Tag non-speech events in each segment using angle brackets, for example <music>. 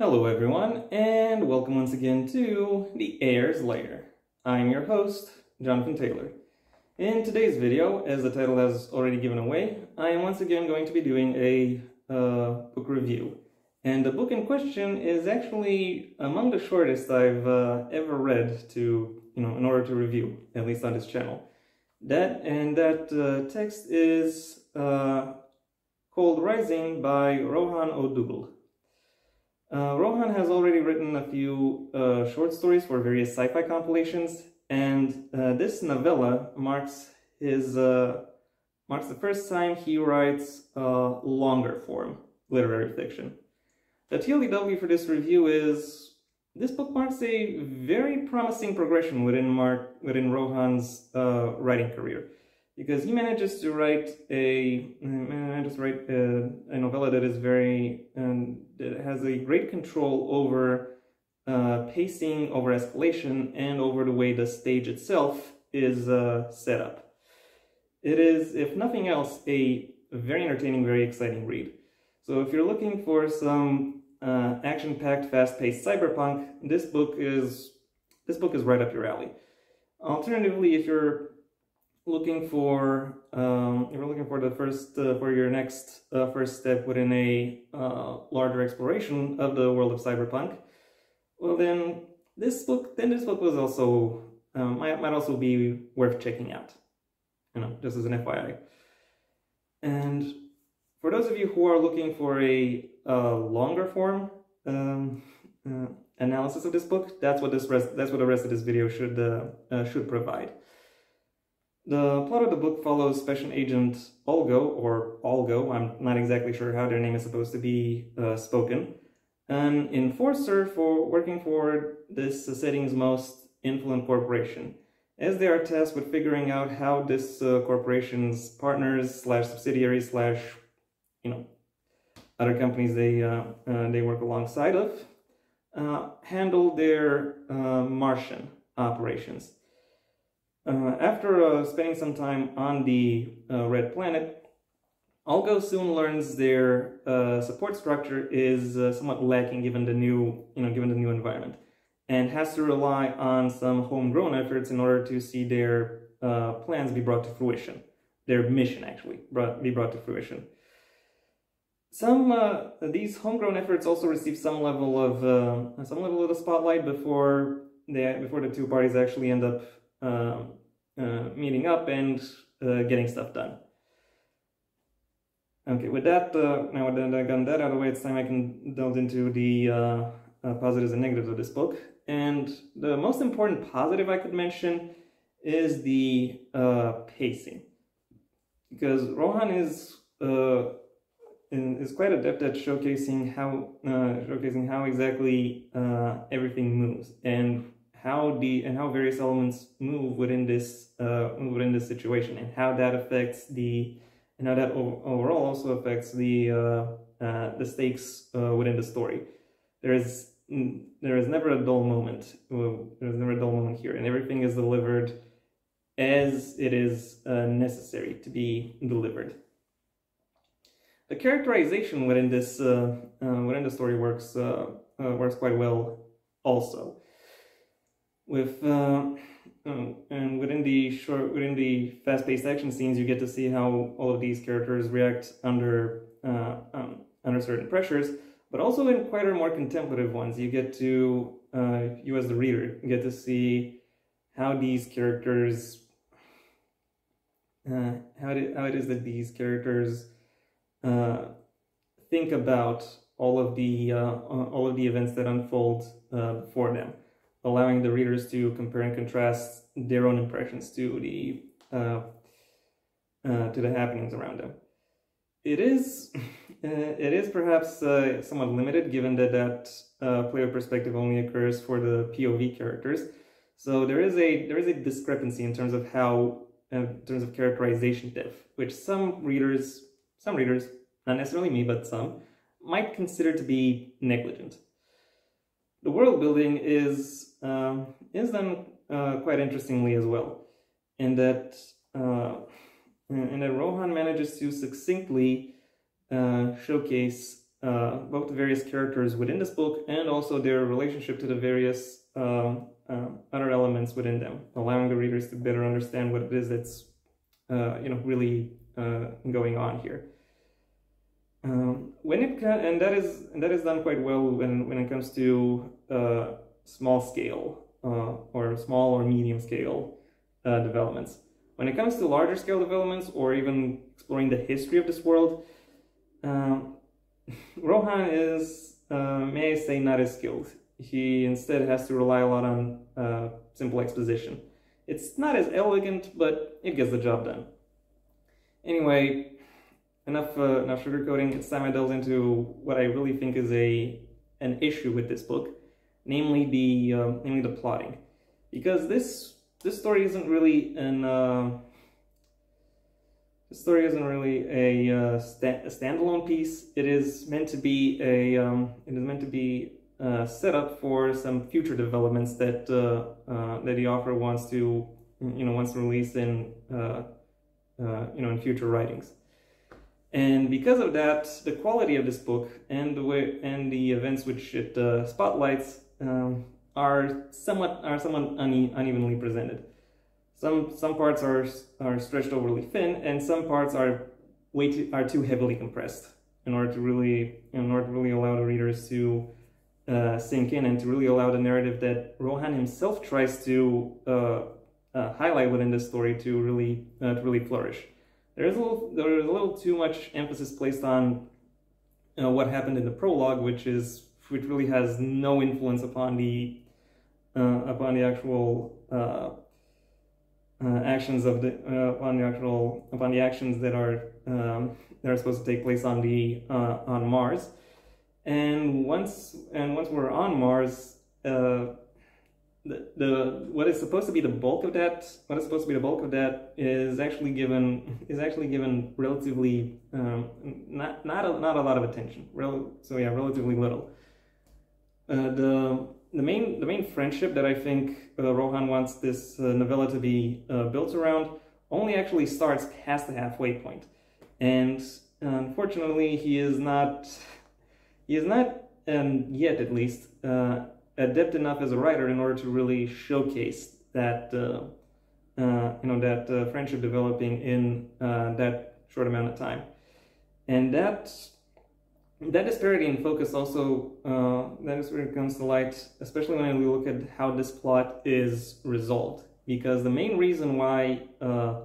Hello everyone, and welcome once again to The Heir's Lair. I'm your host, Jonathan Taylor. In today's video, as the title has already given away, I am once again going to be doing a uh, book review. And the book in question is actually among the shortest I've uh, ever read to, you know, in order to review, at least on this channel. That and that uh, text is uh, called Rising by Rohan O'Dougall. Uh, Rohan has already written a few uh, short stories for various sci-fi compilations, and uh, this novella marks his uh, marks the first time he writes longer form literary fiction. The TLDW for this review is this book marks a very promising progression within Mark within Rohan's uh, writing career because he manages to write a manages to write a, a novella that is very um, that has a great control over uh, pacing, over escalation, and over the way the stage itself is uh, set up. It is, if nothing else, a very entertaining, very exciting read. So if you're looking for some uh, action-packed, fast-paced cyberpunk, this book is this book is right up your alley. Alternatively, if you're looking for um, you're looking for the first uh, for your next uh, first step within a uh, larger exploration of the world of cyberpunk, well then this book then this book was also um, might, might also be worth checking out. You know, just as an FYI. And for those of you who are looking for a longer form um, uh, analysis of this book, that's what this rest, that's what the rest of this video should uh, uh, should provide. The plot of the book follows Special Agent Olgo, or Olgo, I'm not exactly sure how their name is supposed to be uh, spoken, an enforcer for working for this setting's most influent corporation, as they are tasked with figuring out how this uh, corporation's partners slash subsidiaries slash, you know, other companies they, uh, uh they work alongside of, uh, handle their uh, Martian operations. Uh, after uh, spending some time on the uh, Red Planet, Algo soon learns their uh, support structure is uh, somewhat lacking given the new, you know, given the new environment, and has to rely on some homegrown efforts in order to see their uh, plans be brought to fruition. Their mission, actually, brought, be brought to fruition. Some these homegrown efforts also receive some level of some level of the spotlight before they before the two parties actually end up uh, meeting up and uh, getting stuff done. Okay, with that, uh, now that I've gotten that out of the way, it's time I can delve into the uh, positives and negatives of this book. And the most important positive I could mention is the pacing. Because Rohan is is quite adept at showcasing how uh, showcasing how exactly uh, everything moves and how the and how various elements move within this uh, within this situation and how that affects the and how that overall also affects the uh, uh, the stakes uh, within the story. There is there is never a dull moment. There is never a dull moment here, and everything is delivered as it is uh, necessary to be delivered. The characterization within this uh, within the story works works quite well also with uh, um, and within the short within the fast-paced action scenes you get to see how all of these characters react under uh, um, under certain pressures but also in quieter more contemplative ones. You get to uh, you as the reader get to see how these characters uh, how, it, how it is that these characters uh, think about all of the uh, all of the events that unfold for them allowing the readers to compare and contrast their own impressions to the uh, uh, to the happenings around them. It is <laughs> uh, it is perhaps uh, somewhat limited given that that uh, player perspective only occurs for the POV characters. So there is a there is a discrepancy in terms of how in terms of characterization depth, which some readers some readers not necessarily me but some might consider to be negligent. The world building is uh, is done uh, quite interestingly as well, in that uh, in that Rohan manages to succinctly uh, showcase uh, both the various characters within this book and also their relationship to the various um, uh, other elements within them, allowing the readers to better understand what it is that's you know really going on here. Um, when it can, and that is and that is done quite well when when it comes to uh, small scale uh, or small or medium scale developments. When it comes to larger scale developments or even exploring the history of this world, um, <laughs> Rohan is, uh, may I say, not as skilled. He instead has to rely a lot on uh, simple exposition. It's not as elegant, but it gets the job done. Anyway, enough uh, enough sugarcoating. It's time I delve into what I really think is a an issue with this book, namely the uh, namely the plotting, because this this story isn't really an uh, the story isn't really a, uh, sta a, standalone piece. It is meant to be a um, it is meant to be uh, set up for some future developments that uh, uh that the author wants to you know wants to release in uh, uh, you know in future writings. And because of that, the quality of this book and the way and the events which it spotlights um, are somewhat are somewhat une unevenly presented. Some some parts are are stretched overly thin, and some parts are way too, are too heavily compressed in order to really in order to really allow the readers to uh, sink in and to really allow the narrative that Rohan himself tries to uh, uh, highlight within the story to really uh, to really flourish. There is a little there is a little too much emphasis placed on uh, what happened in the prologue, which is which really has no influence upon the uh, upon the actual uh, actions of the uh, upon the actual upon the actions that are um, that are supposed to take place on the uh, on Mars, and once and once we're on Mars, uh, the the what is supposed to be the bulk of that what is supposed to be the bulk of that is actually given is actually given relatively um, not not a, not a lot of attention. Rel so yeah, relatively little. Uh, the the main the main friendship that I think uh, Rohan wants this uh, novella to be uh, built around only actually starts past the halfway point, and unfortunately he is not he is not um, yet at least uh, adept enough as a writer in order to really showcase that uh, you know that friendship developing in that short amount of time, and that that disparity in focus also uh, that is where comes to light, especially when we look at how this plot is resolved. Because the main reason why uh,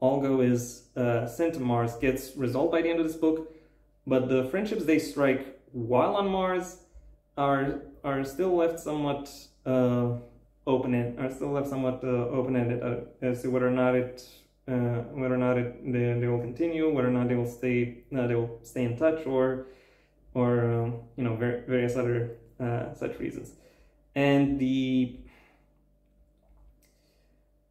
Olgo is uh, sent to Mars gets resolved by the end of this book, but the friendships they strike while on Mars are are still left somewhat uh, open ended are still left somewhat uh, open ended uh, as to whether or not it whether or not it, they, they will continue, whether or not they will stay they will stay in touch, or or um, you know various other uh, such reasons. And the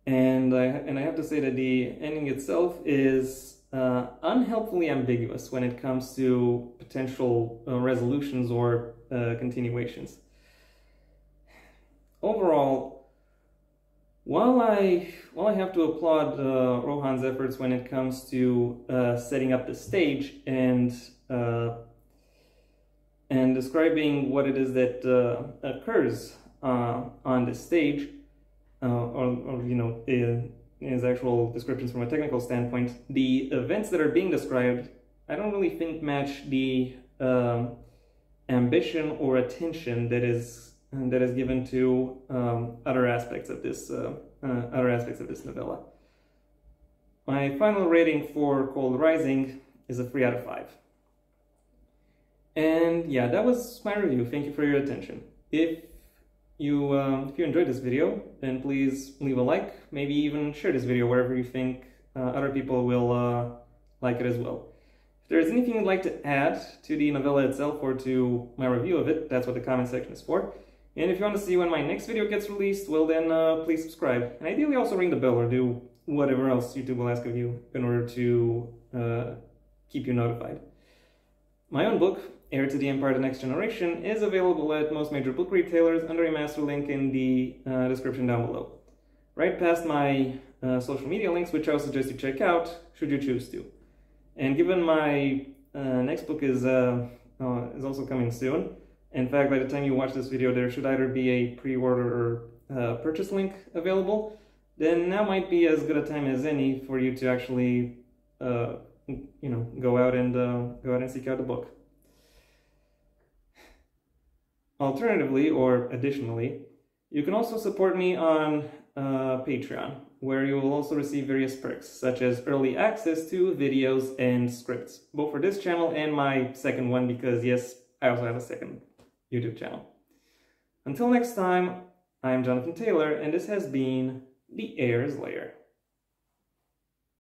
and I and I have to say that the ending itself is uh, unhelpfully ambiguous when it comes to potential uh, resolutions or uh, continuations. Overall, while I while I have to applaud uh, Rohan's efforts when it comes to uh, setting up the stage and and describing what it is that uh, occurs uh, on the stage, uh, or, or, you know, his actual descriptions from a technical standpoint, the events that are being described, I don't really think match the um, ambition or attention that is that is given to um, other aspects of this uh, uh, other aspects of this novella. My final rating for Cold Rising is a three out of five. And yeah, that was my review. Thank you for your attention. If you um, if you enjoyed this video, then please leave a like, maybe even share this video wherever you think uh, other people will uh, like it as well. If there's anything you'd like to add to the novella itself or to my review of it, that's what the comment section is for. And if you want to see when my next video gets released, well then uh, please subscribe. And ideally also ring the bell or do whatever else YouTube will ask of you in order to uh, keep you notified. My own book, Heir to the Empire the Next Generation is available at most major book retailers under a master link in the uh, description down below. Right past my uh, social media links, which I would suggest you check out, should you choose to. And given my uh, next book is uh, uh, is also coming soon. In fact, by the time you watch this video, there should either be a pre-order or uh, purchase link available. Then now might be as good a time as any for you to actually, you know, go out and uh, go out and seek out the book. Alternatively, or additionally, you can also support me on uh, Patreon, where you will also receive various perks, such as early access to videos and scripts, both for this channel and my second one, because yes, I also have a second YouTube channel. Until next time, I'm Jonathan Taylor, and this has been The Heir's Lair.